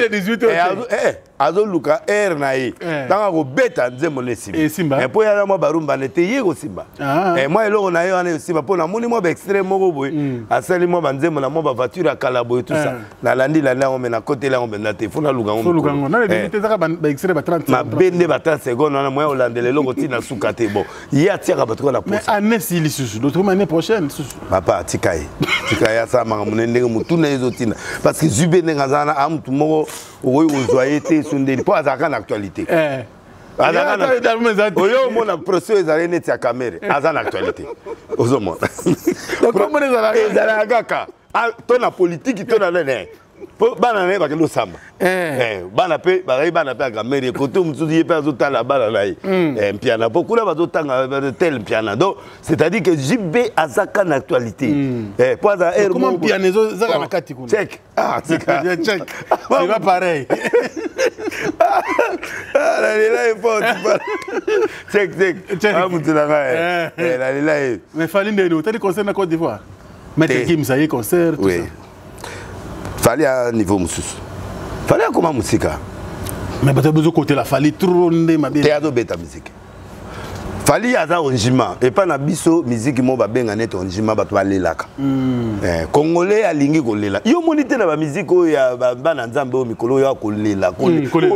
Bile 18 oyo Eh, te. azo- eh, azoluka aire na ye. Eh. ntango akobeta nzembo na Esimba. esimba mpo yana mwa barumbana te ye kosimba Ah. Eh, mwa eloko na ye wana esimba. Mpo namoni mwa baextrait moko boye asali mwa banzembo na mwa bavoiture ya kala boye Eh. nalandi landi yango me nakoteli yango mpenza te fo naluka yango soluka mokolo. yango. Nana Eh, ebimi te ezaka baextrait ba 30 mabe nde bata seconde wana moya olandela eloko ntina suka te. Bon ye atiaka bato kaka na mais posa. année si lisusu. D'autrement année prochaine lisusu. Papa tika ye. Tika ye asala makambo ne ndenge motuna ye ezotinda parce que zube ndenge aza wana amutu moko okoki kozwa ye te esundeli mpo azalaka na actualité. Eh. oyo omona presio ezali neti ya camere aza na actualité. Ozomona. Ezalaka kaka. Ah, to na politiki to na nene po bana na ye bakende osamba Eh, bana mpe bazali bana mpe ya camere ekote mosusu ye mpe azotala bana na ye. Eh, mpiana mpo kuna bazotanga eh, tel mpiana. Donc c'est à dire que jb azaka na actualité. Eh, po aza comment moko- piano ezaka na kati kuna? check. Ah Yeah, check. C'est pas pareil. Ah, nalela ye ah na ngai Eh, eh. Eh, nalela ye mais fali ndeni otali concert na côte d'ivoire? Maître Te. gims aye concert tout ça fali ya niveau mosusu. Fali akoma mosika. Mais bato bozokotela fali tro nde mabe te azobeta miziki fali aza ondima epai na biso miziki mo babenga neti ondima bato balelaka Eh, congolais alingi kolela yo moni te na bamiziki oyo ya ba- bana nzambe oyo mikolo oyo akolela Mm, kolela.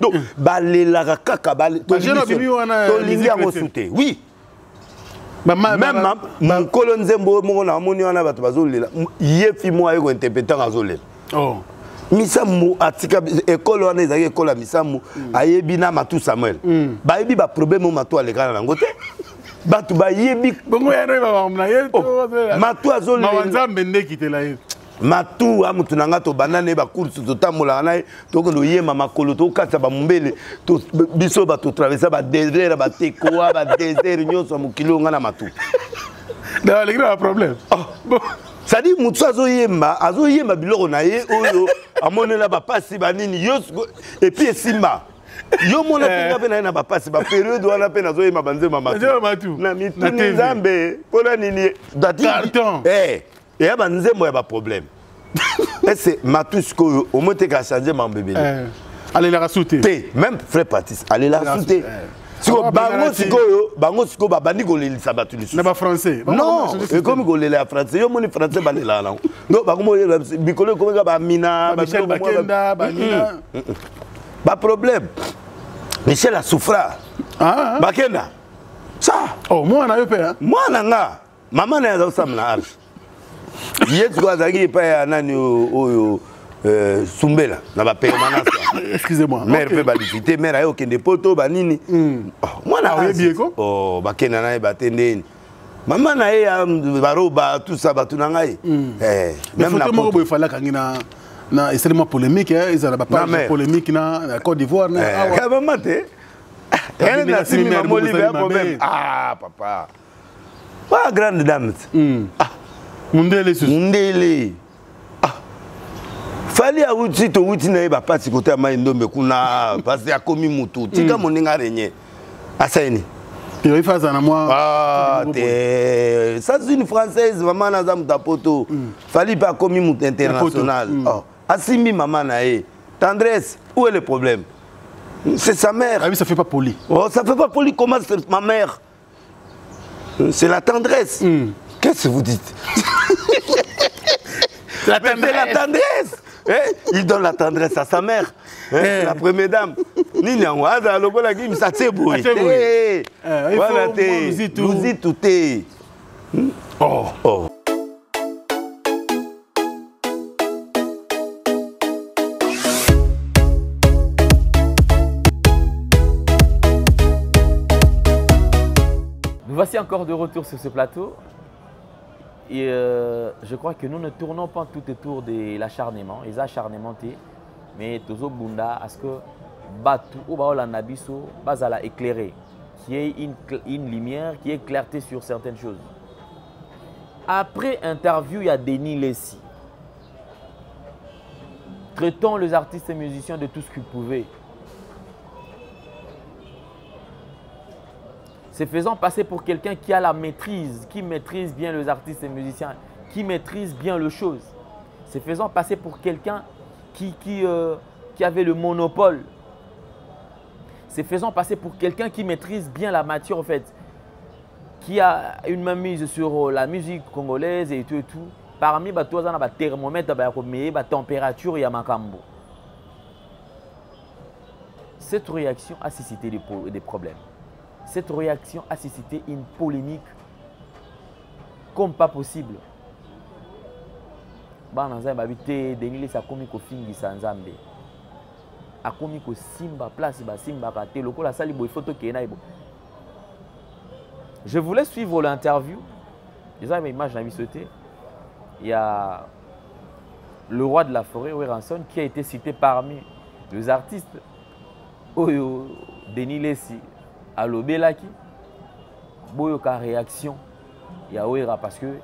donc balelaka kaka tolingi yango su te oui mema nkolo nzembo oyo moko namoni wana bato bazolela ye fi moko aye kointerprete ntango azolela misambu atika ekolo wana ezalaki ekolo ya misambu ayebi na matu samuel bayebi baproblème oyo matu alekana nango te bato bayebi matu azolelanzambe ndekitela ye matu amutu na nga tobanda na ye bacourse totambolaka na ye tokende oyemba makolo tokatisa bamombele biso bato traversa badésert batekoa badésert nyonso ya mokili oyo nga na matu. Alingi na baproblème cestadire motu azoyemba azoyemba biloko na ye oyo amonela bapasi banini yo epuis esimba yo mona mpenga mpe na ye na bapasi baperiode wana mpe nazoyemba banzemba matu. na mituni nzambe mpona nini. Eh, eya banzembo ya baproblème ese matu sikoyo omoi te ka change mambo ebele Eh, alelaka su te te même frère patrice alelaka su te siko Awa bango sikoyo bango sikoyo babandi kolelisa bato lisusu na bafrançais non ekomi kolela ya français yo moni français balelaka nango no bakomoyela bikolo ekomika bamina baproblème michel asouffra Ah, ah. bakenda. Sa mwana yo mpe ah. mwana nga mama na ye aza kosamba na arche ye sikoyo azalaki epai ya nani oyo euh, sumbela na bapermanancemer mpe balicite mer aye okende poto banini hmm. oh, mwana ah, oh, bakenda na ye bate ndeni mama na ye ya baroba tusa bato na ngai. Hmm. Eh, moko boye falakangi na na esalema polémique ezala bapage polémique na côte d'ivoire eh, mama te. Ene nasimi mamolibe ya problème. Ah papa. Wa grande dame te. Hmm. Ah. Mundele susu. Ndele Ah. fali awuti towuti na ye bapasi kote ya mai ndombe kuna pasi akomi mutu. Tika moninga renye asaini yo ifa azala na mwa Ah, te. États-unis française mama naza moto apoto fali mpe akomi moto international. Oh, asimbi mama na ye. Tendresse où est le problème? C'est sa mère. Ah oui ça fait pas poli. Oh, ça fait pas poli. Comment c'est ma mère? C'est la tendresse qu'est-ce que vous dites la la tendresse. Eh, il donne la tendresse à sa mère. Eh, c'est la première dame. Nini yango azala lokola atie boye Atie boye. te Eh, il faut wana te luzitu. te oh. Oh. Nous voici encore de retour sur ce plateau. Et euh, je crois que nous ne tournons pas tout autour de l'acharnement, les acharnements, mais tozo bunda à ce que batu ou baolanda biso bazala éclairé, qui ait une, une lumière, qui ait clarté sur certaines choses. Après interview, il y a Denis Lessi. Traitons les artistes et musiciens de tout ce qu'ils pouvaient. Se faisant passer pour quelqu'un qui a la maîtrise, qui maîtrise bien les artistes et musiciens, qui maîtrise bien les choses. Se faisant passer pour quelqu'un qui, qui, euh, qui avait le monopole. Se faisant passer pour quelqu'un qui maîtrise bien la matière, en fait. Qui a une main mise sur euh, la musique congolaise et tout et tout. Parmi les thermomètre, la température, il y a makambo. Cette réaction a suscité des problèmes. Cette réaction a suscité une polémique comme pas possible. bana nzambe babi te denilesi akomi kofingisa nzambe akomi kosimba place basimbaka te lokola asali boye fo tokeye na ye bo je voulais suivre l'interview. Eza image na biso te. Il y a le roi de la forêt Ranson qui a été cité parmi les artistes. Oyo denis lesi alobelaki boyoka réaction ya wera parce que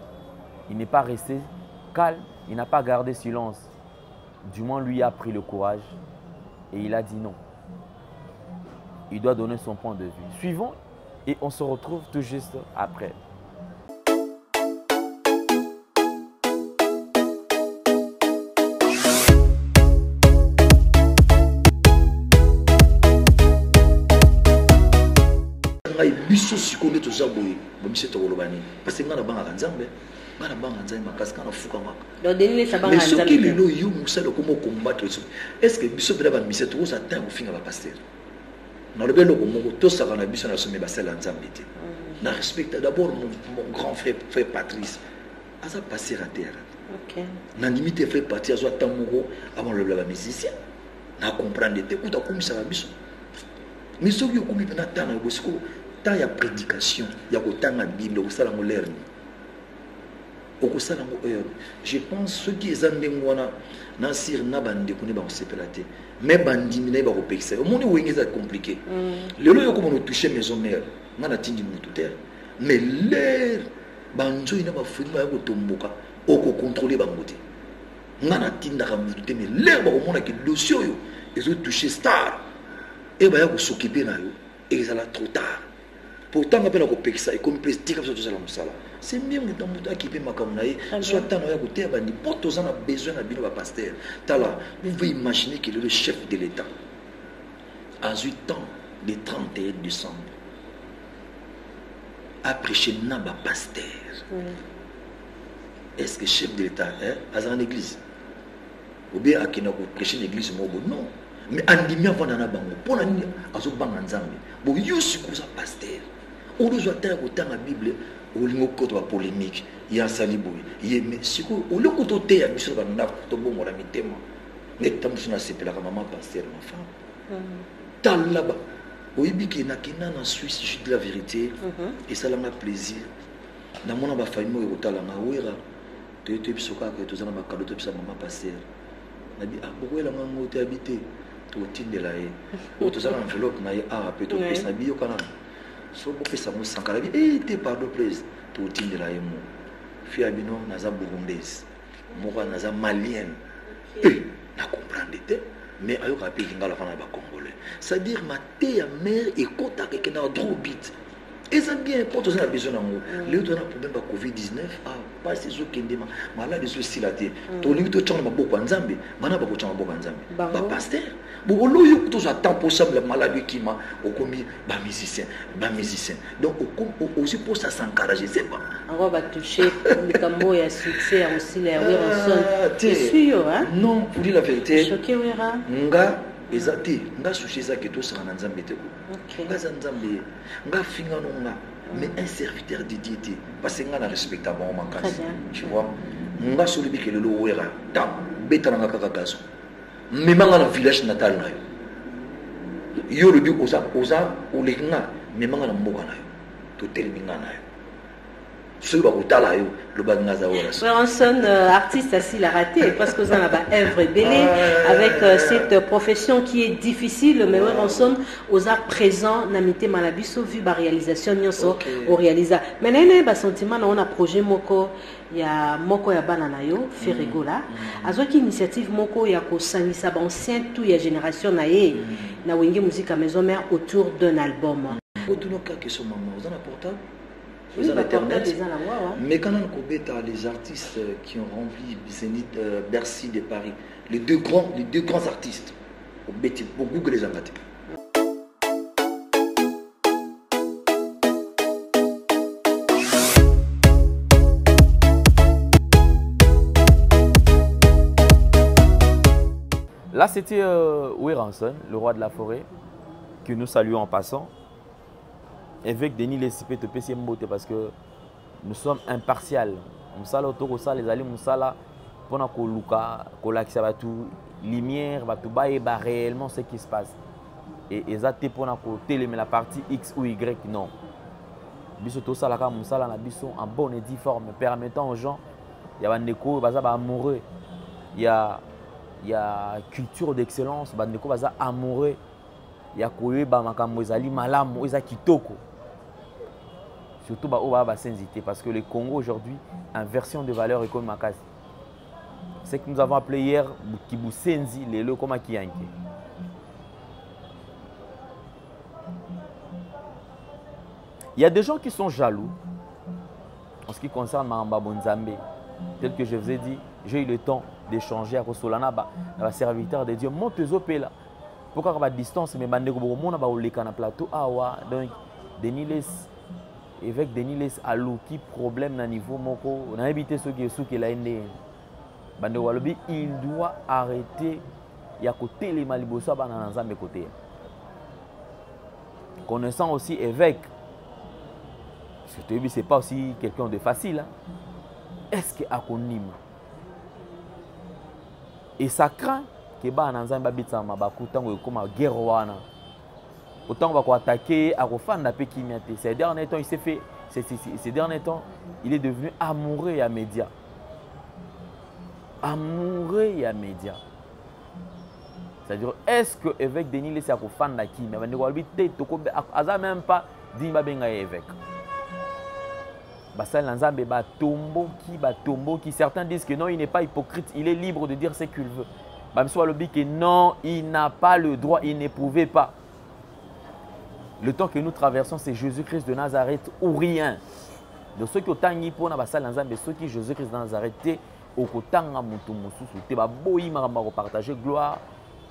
il n'est pas resté calme il n'a pas gardé silence. Du moins lui a pris le courage et il a dit non. Il doit donner son point de vue. Suivons et on se retrouve tout juste après ngai biso sikoyo nde toza boye bomiso tokoloba nini? Parce ngai nabangaka nzambe ngai nabangaka nzambe makasi ngai mais soki lelo yo mosala okoma okombattre so est ce que biso mpena bamise tokozwa ntango kofinga bapaster nalobi eloko moko tosaka na biso na some basala nzambe te. Na respecte d'abord mon, grand frère frère patrice. Aza paster a terre. Ok. nandimi te frère patrice azwa ntango moko avant lolobela bamusicien na comprendre te kuta akomisaka biso. Mais soki okomi mpena ntango ya bosiko temps ya prédication ya kotanga bible okosala yango lere nini okosala yango heure. Je pense soki eza ndenge wana na sire na bandeko nde bakosepela te. Me bandimi na ye bakopekisa. Ye omoni wenge eza compliqué. Lelo yo komona otouche maison mare nga natindi motu te. Mais lere banzoi na bafuki baya kotomboka okokontrole bango te. Nga natindaka motu te mais lere bakomonaki dossier oyo ezotouche star e baya kosokipe na yo ezala trop tard pourtant mpe na kopekisa ekomi mpe tika biso tozala mosala. C'est mieux moto moto akipe makambo na ye soit ntango ya koteya bandi mpo toza na besoin na bino bapaster tala vous pouvez imaginer que le chef de l'état. Azwi temps le 31 décembre aprêché na bapaster est ce que chef de l'état aza na église obien akenda koprêche na église moko non. Mais andimi avanda na bango mpona nini azobanga nzambe bo yo sikoyo oza paster oyo ozwa ta ya kotanga bible olingi okota bapolémique ye asali boye. Ye me sikoyo oloko toteya biso bandako tobongola mitema neta mosusu nasepelaka mama paster ma femme. Tala ba oyebi ke nakenda na suisse jus de la vérité esalanga plaisir. Namona bafamille oyo ekotalanga wera toye toyebi so kaka toza na bakado toyebisa mama paster nabi bokoyelanga ngo toyabi te? Totindela ye. Oyo toza na enveloppe na ye awa mpe topesa na biyoka nano so bopesa ngo sankala bi e te pardon plaise totindela ye mo fi ya bino naza burundaise moko naza malienne. E nakomprendre te. Mais ayokaka mpe lingala fana na bacongolais c'est-à-dire mateya mare ekotaka ekendaka droit bit eza bien mpo toza na besoin nango. Leo toza na problème ba covid-19 ah pasi ezokende ma maladi ezosila te. Tolingi tocanga maboko ya nzambe bana bakocanga maboko ya nzambe. Bapaster boloyo tozwa temps posable maladi ekima okomi bamusicien bamusicien donc aussi mposa s'encourage c'est pas yango batouche likambo ya succès ya mosila ya weranson esui yo non pour dire la vérité nga eza te nga sushi eza ke tosaka na nzambe te. Nga eza nzambe nga fingano nga mais un serviteur de dieu te parce nga na respecta bango makasi tu vois? Nga so olobi ke lelo wera tan betananga kaka gazo. Memanga na village natal na yo. Yo olobi oza oleki nga na mboka na yo. Totelemi nga na yo soki bakotala yo lobaki nga aza weranson artiste raté. Parce que oza na baœuvre ebele avec euh, cette profession qui est difficile mais weranson oza présent na mitema na biso vu baréalisation nyonso oréalisa mais naye naye basentiment nango na projet moko. Ya moko ya bana na yo feregola azwaki initiative moko ya kosangisa baancien tout ya génération na ye. Na wenge musique ya maison mare autour d'un album. Mama oza na portable na internet. mais quand on kobeta les artistes qui ont rempli Zénith, euh, Bercy de Paris les deux grands les deux grands artistes obeti bogoogle ezanga te Là, c'était euh, Ranson, le roi de la forêt, que nous saluons en passant. évêque Denis Lesipe topesi ye mbote parce que nous sommes impartial mosala oyo tokosala ezali mosala mpona koluka kolakisa bato lumière bato bayeba réellement ce qui se passe. Eza te mpona kotelemela parti x ou y non. Biso tosalaka mosala na biso en bonne et due forme permettant aux gens ya bandeko oyo baza baamoureux ya ya culture d'excellence bandeko baza amoureux. Ya koyeba makambo ezali malamu oyo eza kitoko surtout baoyo baya basenzi te parce que le congo aujourd'hui inversion de valeur ekomi makasi. Ce que nous avons appelé hier kibusenzi lelo ekomaki yanke il y a des gens qui sont jaloux en ce qui concerne makambo bonzambe. Tel que je vous ai dit j'ai eu le temps d'échanger à kosolana ba serviteur de Dieu montezo pela pourquoi ba distance mais bande ko mona ba oleka na plateau awa donc Deniles évêque Deniles aluki problème na niveau moko. Na éviter ceux qui sous qui la ende bande walobi il doit arrêter ya kotelema liboso bana na nzambe côté connaissant aussi évêque parce que c'est pas aussi quelqu'un de facile hein? est-ce que akonima? Et ça craint ke bana na nzambe babetisa mabaku ntango ekóma guerre wana otango bakoatake akofanda mpe kimia te ces derniers temps il s'est fait ces derniers temps il est devenu amoureux ya média amoureux ya média c'est-à-dire est-ce que évêque denis lesi akofanda kimia bandeko balobi te aza même pas babenga ye évêque. Basali na nzambe batomboki certains disent que non il n'est pas hypocrite. Il est libre de dire ce qu'il veut. Bamiso balobi que non il n'a pas le droit. Il ne pouvait pas le temps que nous traversons c'est jésus-christ de nazareth ou rien. De soki otangi mpona basali na nzambe soki jésus-christ de nazareth te okotanga moto mosusu te baboyi makambo ya kopartage gloire.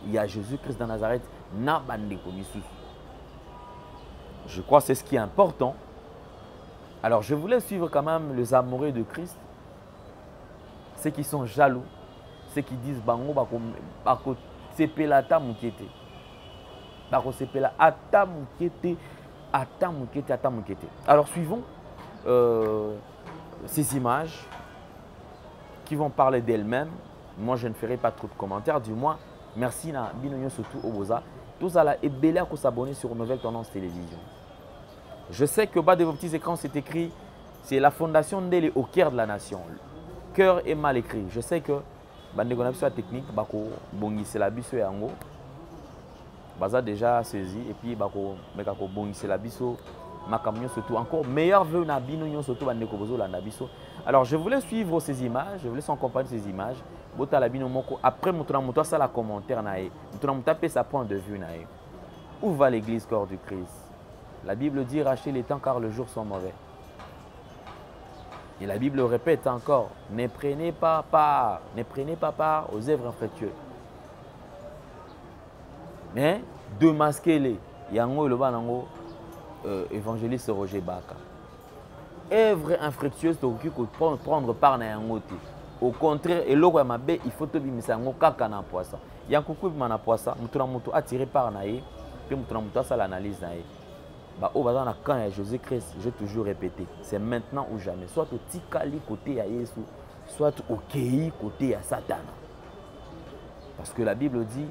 Ya jésus-christ de nazareth na bandeko misusu je crois c'est ce qui est important. Alors, je voulais suivre quand même les amoureux de Christ, ceux qui sont jaloux, ceux qui disent Bango bako sepela ata mukete. Alors, suivons euh, ces images qui vont parler d'elles-mêmes, moi je ne ferai pas trop de commentaires du moins merci na bino nyonso tu oyo boza tozala ebele à s'abonner sur nouvelle tendance télévision. Je sais que bas de vos petits écrans c'est écrit c'est la fondation ndele au cœur de la nation. Cœur est mal écrit. Je sais que bandeko na biso ya technique bakobongisela biso yango baza déjà saisi et puis bakomeka kobongisela biso makambo nyonso tout encore meilleur vœu na bino nyonso to bandeko bozolanda biso. Alors je voulais suivre ces images je voulais accompagner ces images. Botala bino moko après moto na moto commentaire na ye. Moto na moto point de vue na où va l'église corps du christ? La bible dit racheter les temps car le jour sont mauvais. Et la bible répète encore ne prenez pas part ne prenez pas part aux œuvres infructueuses mais démasquez-les yango eloba nango euh, évangéliste roger baka œuvre infructueuse tokoki prendre part na yango te. Au contraire eloko ya mabe il faut tobimisa yango kaka na poisa yango kobima na poisa moto na moto atire part na ye mpe moto na moto asala analyse na ye. Baoyo baza na camp ya jésus christ j'ai toujours répété c'est maintenant ou jamais. Soit otikali côté ya yesu soit okei côté ya satana. Parce que la bible dit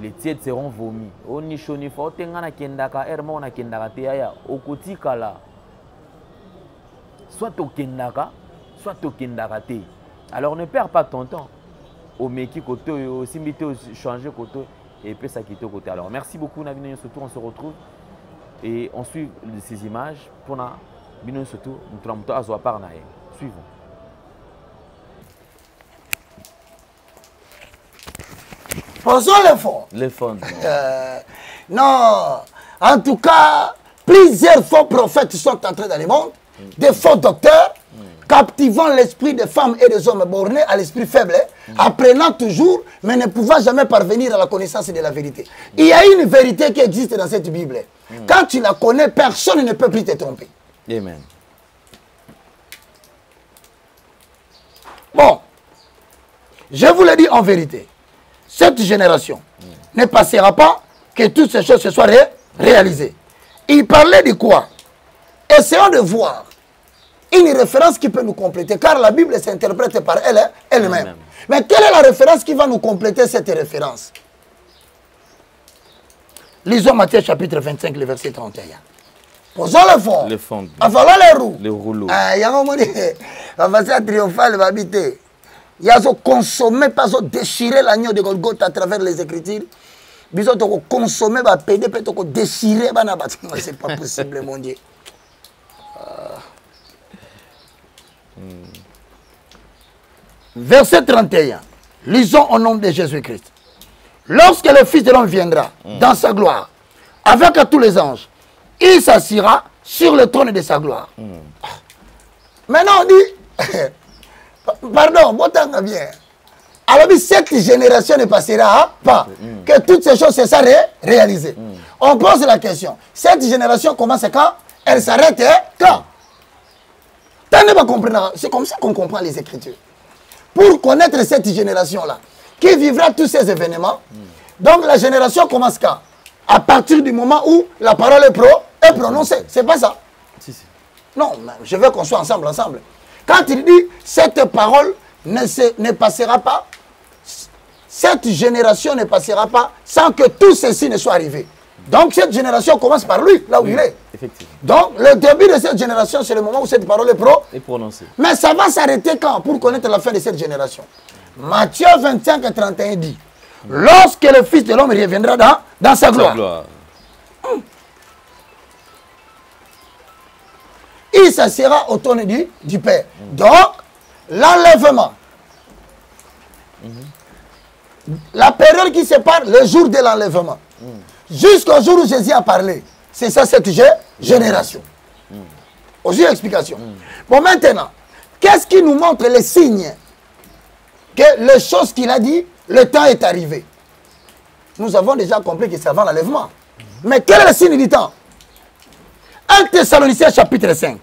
les tièdes seront vomis. Onisho nifa otenga nakendaka ere moko nakendaka te yaya okotikala soit okendaka soit okendaka te. Alors ne perds pas ton temps. Omeki côté oyo osimbi te changer côté epesaki te. Côté alors merci beaucoup na bino on se retrouve. Et on suit ces images. Mpona bino nyonso tout moto na moto na suivons Posons le fond. Le fond. Euh, non. En tout cas, plusieurs faux prophètes sont entrés dans le monde, des faux docteurs, captivant l'esprit des femmes et des hommes bornés à l'esprit faible, apprenant toujours, mais ne pouvant jamais parvenir à la connaissance de la vérité. Il y a une vérité qui existe dans cette Bible. Quand tu la connais, personne ne peut plus te tromper. Amen. Bon, je vous le dis en vérité cette génération ne passera pas que toutes ces choses se soient ré réalisées. Il parlait de quoi? Essayons de voir une référence qui peut nous compléter, car la Bible s'interprète par elle elle-même. Mais quelle est la référence qui va nous compléter cette référence? Lisons Matthieu chapitre 25, le verset 31. Posons le fond. Le fond. Avalons les roues. Les rouleaux. Ah, il y a un moment, la façade triomphale va habiter. Il y a consommer, pas déchirer l'agneau de Golgotha à travers les Écritures. Biso toko consommer ba pédé pe toko déchirer bana ba c'est pas possible mon Dieu. Verset 31. Lisons au nom de Jésus-Christ. Lorsque le Fils de l'homme viendra dans sa gloire, avec tous les anges, il s'assira sur le trône de sa gloire. Maintenant on dit, pardon, botanga bien. Alors cette génération ne passera pas que toutes ces choses se soient ré réalisées. On pose la question, cette génération commence quand? Elle s'arrête quand? C'est comme ça qu'on comprend les Écritures. Pour connaître cette génération-là, qui vivra tous ces événements, donc la génération commence quand? À partir du moment où la parole est, pro, est prononcée. C'est pas ça? Si, si. Non, je veux qu'on soit ensemble, ensemble. Quand il dit cette parole ne, se, ne passera pas, cette génération ne passera pas sans que tout ceci ne soit arrivé. Donc cette génération commence par lui, là où oui, il est. Effectivement. Donc le début de cette génération, c'est le moment où cette parole est, pro, est prononcée. Mais ça va s'arrêter quand? Pour connaître la fin de cette génération Matthieu 25 et 31 dit, lorsque le Fils de l'homme reviendra dans, dans sa gloire, Sa gloire. Il s'assiera au trône du, du Père. Donc, l'enlèvement, la période qui sépare le jour de l'enlèvement, jusqu'au jour où Jésus a parlé, c'est ça cette gé- génération. Yeux explication. Bon, maintenant, qu'est-ce qui nous montre les signes que les choses qu'il a dit, le temps est arrivé? Nous avons déjà compris que c'est avant l'enlèvement. Mais quel est le signe du temps? 1 Thessaloniciens chapitre 5.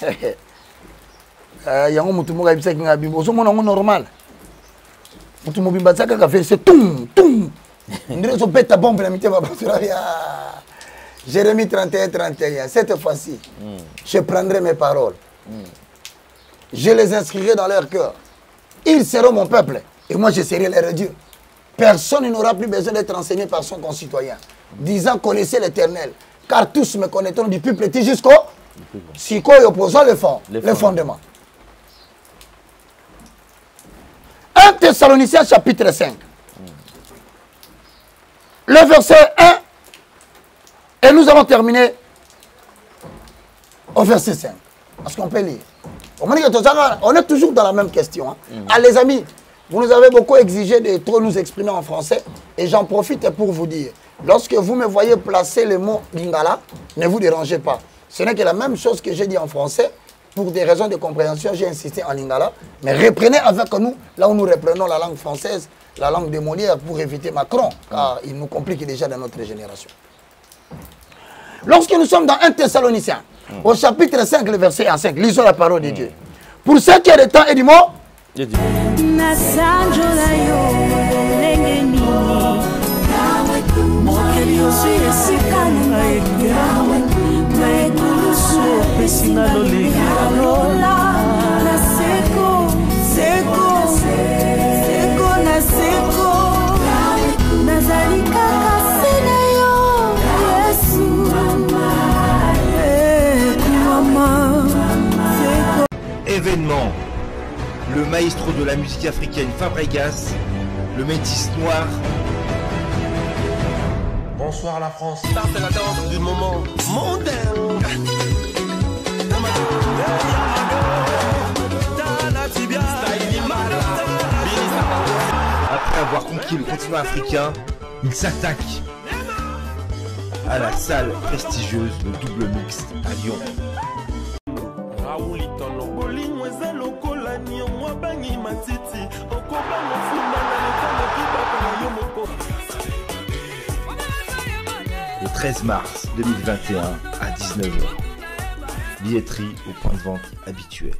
Euh, yango moko ayebisaki ozomona yango normal. Mobimba kaka verse tum tum ndire ezobeta bombe na mitema bato ya jérémie 31 31 cette fois-ci je prendrai mes paroles. Je les inscrirai dans leur cœur. Ils seront mon peuple et moi je serai leur Dieu. Personne n'aura plus besoin d'être enseigné par son concitoyen, disant connaissez l'éternel, car tous me connaîtront du plus petit jusqu'au siko et opposant le fond, le fondement. 1 Thessaloniciens chapitre 5. Le verset 1, et nous avons terminé au verset 5. Parce qu'on peut lire. On est toujours dans la même question. hein. Ah, les amis, vous nous avez beaucoup exigé de trop nous exprimer en français. Et j'en profite pour vous dire, lorsque vous me voyez placer le mot lingala, ne vous dérangez pas. Ce n'est que la même chose que j'ai dit en français. Pour des raisons de compréhension, j'ai insisté en lingala. Mais reprenez avec nous, là où nous reprenons la langue française, la langue de Molière, pour éviter Macron, car il nous complique déjà dans notre génération. Lorsque nous sommes dans 1 Thessaloniciens, au chapitre 5, le verset 1 5, lisons la parole de Dieu. Pour ce qui est de temps et du mot, nasanjola yo ndenge nini? Mokeli ozwi esika ngai. Ngai kulusu opesinga lolinga lola. Na seko seko seko na seko. Nazali kaka se na yo. Yesu Eh, mama. Seko. Événement. Le maestro de la musique africaine Fabregas, le métis noir. Bonsoir la France. La danse du moment mondain. Après avoir conquis le continent africain, il s'attaque à la salle prestigieuse de double mixte à Lyon. 13 mars 2021 à 19h. Billetterie au point de vente habituel.